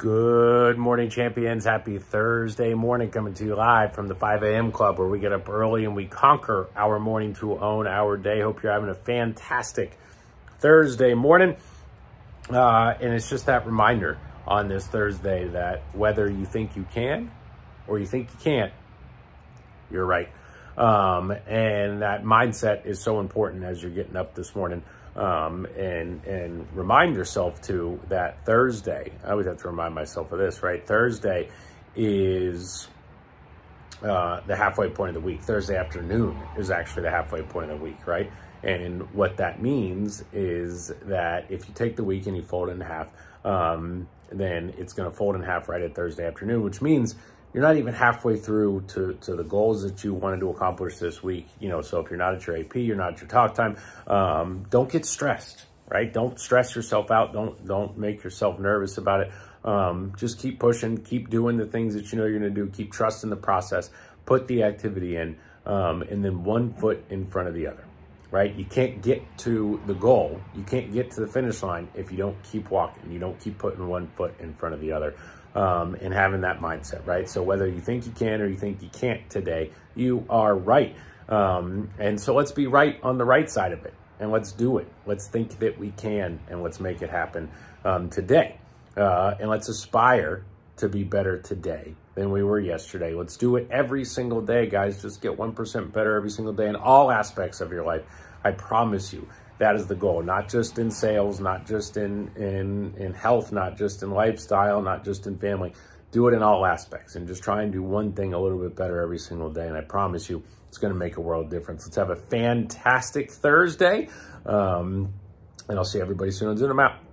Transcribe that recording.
Good morning, champions. Happy Thursday morning coming to you live from the 5 a.m. club where we get up early and we conquer our morning to own our day. Hope you're having a fantastic Thursday morning. Uh, and it's just that reminder on this Thursday that whether you think you can or you think you can't, you're right. Um, and that mindset is so important as you're getting up this morning um, and and remind yourself to that Thursday. I always have to remind myself of this, right? Thursday is uh, the halfway point of the week. Thursday afternoon is actually the halfway point of the week, right? And what that means is that if you take the week and you fold it in half, um, then it's going to fold in half right at Thursday afternoon, which means you're not even halfway through to, to the goals that you wanted to accomplish this week. You know, so if you're not at your AP, you're not at your talk time, um, don't get stressed, right? Don't stress yourself out. Don't, don't make yourself nervous about it. Um, just keep pushing, keep doing the things that you know you're going to do, keep trusting the process, put the activity in, um, and then one foot in front of the other, right? You can't get to the goal. You can't get to the finish line if you don't keep walking. You don't keep putting one foot in front of the other um, and having that mindset, right? So whether you think you can or you think you can't today, you are right. Um, and so let's be right on the right side of it and let's do it. Let's think that we can and let's make it happen um, today. Uh, and let's aspire to be better today than we were yesterday. Let's do it every single day, guys. Just get 1% better every single day in all aspects of your life. I promise you that is the goal, not just in sales, not just in, in, in health, not just in lifestyle, not just in family. Do it in all aspects and just try and do one thing a little bit better every single day. And I promise you, it's going to make a world difference. Let's have a fantastic Thursday. Um, and I'll see everybody soon on Zoom. Out.